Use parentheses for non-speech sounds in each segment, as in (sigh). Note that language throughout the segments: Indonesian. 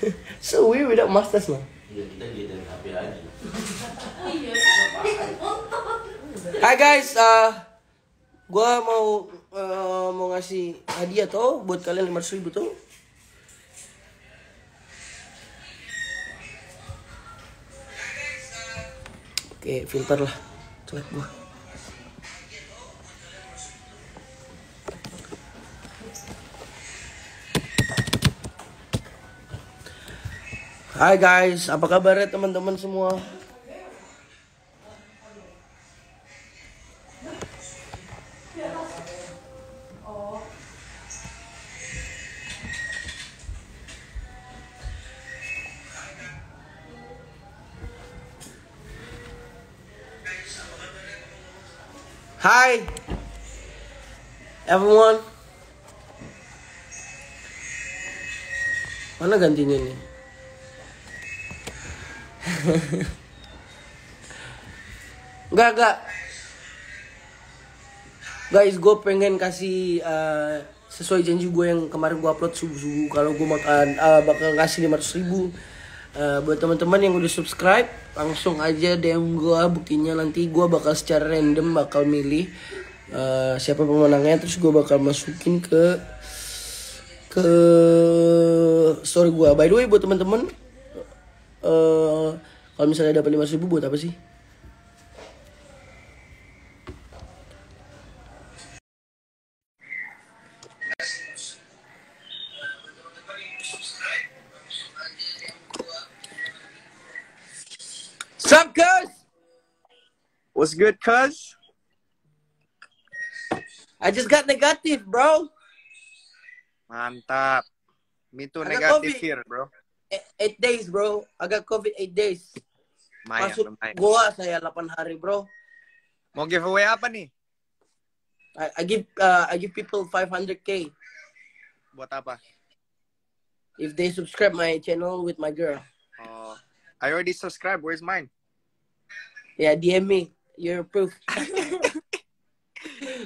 (laughs) so we without masters lah. Ya kita HP aja. Hai guys, uh, gua mau uh, mau ngasih hadiah tuh buat kalian 500 ribu tuh. Oke, filter lah. Jelek gua. Hai guys, apa kabarnya teman-teman semua? Hi, everyone. Mana gantinya nih? Enggak, enggak. Guys, gue pengen kasih uh, sesuai janji gue yang kemarin gue upload subuh-subuh. Kalau gue makan uh, bakal ngasih 500 ribu. Uh, buat teman-teman yang udah subscribe langsung aja DM gue buktinya nanti gue bakal secara random bakal milih uh, siapa pemenangnya. Terus gue bakal masukin ke ke story gue by the way buat teman-teman uh, kalau misalnya dapat 500 ribu buat apa sih Sup guys What's good, cuz? I just got negative bro Mantap. Me too negative COVID. here, bro. E- Eight days bro I got covid 8 days Lumayan, Masuk lumayan. Goa saya 8 hari bro Mau giveaway apa nih? I, I give uh, I give people 500k Buat apa? if they subscribe my channel with my girl. Oh, I already subscribed. Where's mine? Yeah, DM me your proof. (laughs)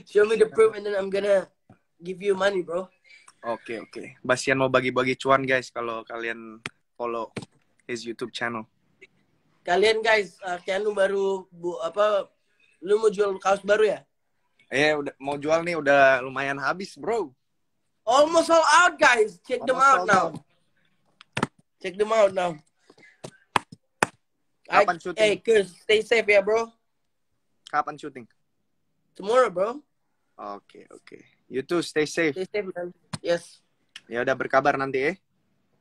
Show me the proof and then I'm gonna give you money, bro. Oke, oke. Basian mau bagi-bagi cuan, guys, kalau kalian follow his YouTube channel. Kalian guys, uh, Keanu baru bu, apa? Lu mau jual kaos baru ya? Eh, udah mau jual nih udah lumayan habis, bro. Almost all out, guys. Check them out Almost now. out. Check them out now. Kapan I, syuting? hey, Chris, stay safe ya, bro. Kapan syuting? Tomorrow, bro. Oke, oke. You too, stay safe. Stay safe, man. Yes. Ya udah berkabar nanti, eh.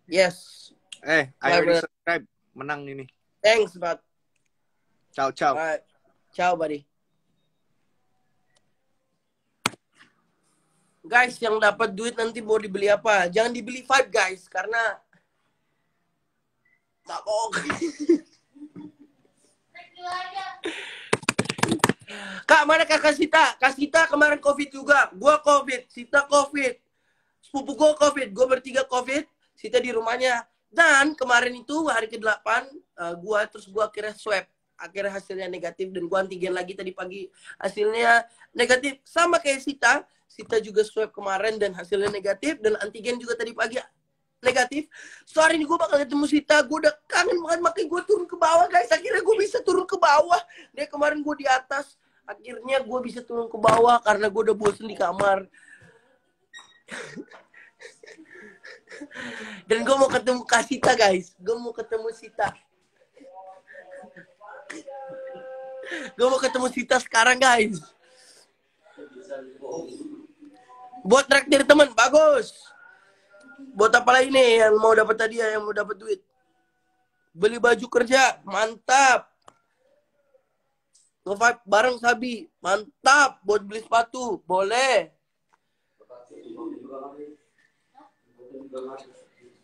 Yes. Eh, I Bye, already bro. subscribe. Menang ini. Thanks, bud. Ciao, ciao. Alright. Ciao, buddy. Guys, yang dapat duit nanti mau dibeli apa? Jangan dibeli Five guys, karena tak. (laughs) Kak, mana kakak Sita? Kak Sita kemarin COVID juga. Gua COVID, Sita COVID. Sepupu gua COVID, gua bertiga COVID. Sita di rumahnya. Dan kemarin itu hari ke-8, uh, gua terus gua akhirnya swab. Akhirnya hasilnya negatif dan gua antigen lagi tadi pagi. Hasilnya negatif. Sama kayak Sita. Sita juga swab kemarin dan hasilnya negatif. Dan antigen juga tadi pagi negatif. So hari ini gue bakal ketemu Sita. Gue udah kangen banget makanya gue turun ke bawah guys. Akhirnya gue bisa turun ke bawah. Dia kemarin gue di atas. Akhirnya gue bisa turun ke bawah karena gue udah bosen di kamar. (laughs) Dan gue mau ketemu Kak Sita guys. Gue mau ketemu Sita. Gue mau ketemu Sita sekarang guys. Buat traktir teman, bagus. Buat apa lagi nih yang mau dapat tadi yang mau dapat duit? Beli baju kerja, mantap. Nge-vibe bareng Sabi, mantap. Buat beli sepatu, boleh.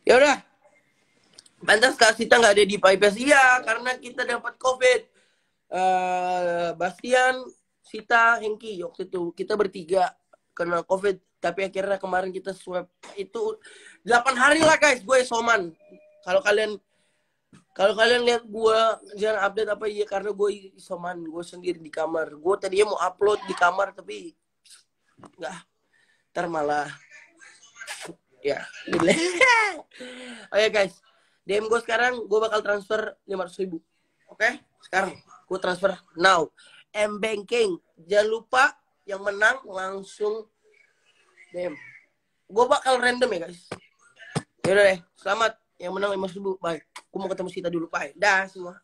Ya udah. Pantas Kak Sita nggak ada di Pipes. Iya, karena kita dapat COVID. Eh Bastian, Sita, Hengki waktu itu kita bertiga kena COVID. Tapi akhirnya kemarin kita swab itu 8 hari lah guys, gue isoman. Kalau kalian kalau kalian lihat gue jangan update apa iya karena gue isoman, gue sendiri di kamar. Gue tadinya mau upload di kamar tapi nggak. Ntar malah ya. (laughs) Oke guys, DM gue sekarang, gue bakal transfer 500 ribu. Oke? Sekarang, gue transfer now. M Banking. Jangan lupa yang menang langsung DM. Gue bakal random ya guys. Yaudah deh, selamat. Yang menang 500 ribu. Bye. Gue mau ketemu Sita dulu, bye. Dah semua.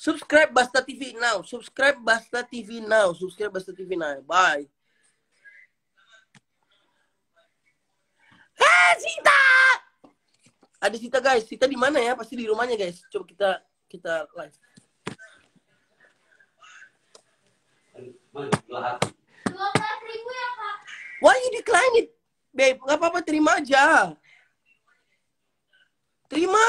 Subscribe Basta TV now. Subscribe Basta TV now. Subscribe Basta TV now. Bye. Ah, Sita! Ada Sita guys. Sita di mana ya? Pasti di rumahnya guys. Coba kita kita live. Ribu ya kak. Why you decline it? Babe, nggak apa-apa terima aja. Terima.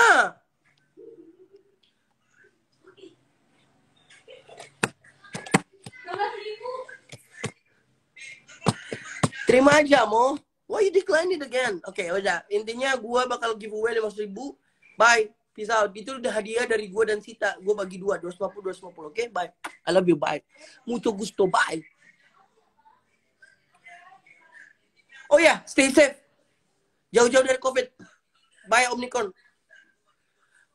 Terima aja, Mo. Why you decline it again? Oke, udah. Intinya gua bakal giveaway 500 ribu. Bye. Out. Itu udah hadiah dari gua dan Sita. Gua bagi dua, 250, 250. Oke, bye. I love you, bye. Mucho gusto, bye. Oh ya, stay safe. Jauh-jauh dari COVID. Bye, Omnicron.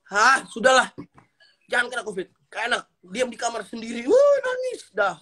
Hah, sudahlah. Jangan kena COVID. Kayak enak. Diam di kamar sendiri. Wuh, nangis. Dah.